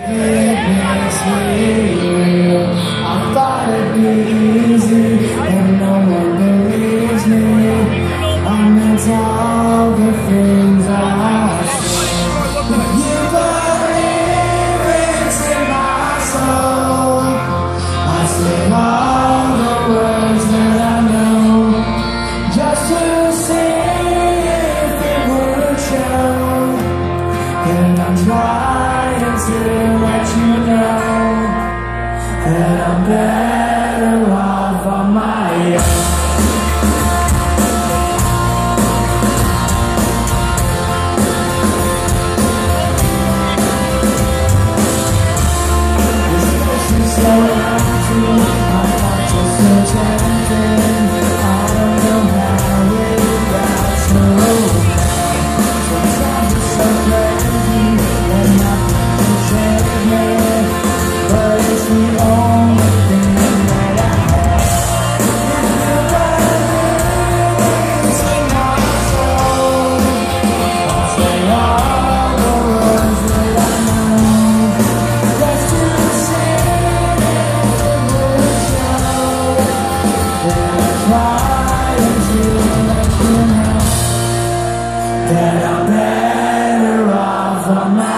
It real. I thought it'd be easy. to let you know that I'm better off. that I'm better off on my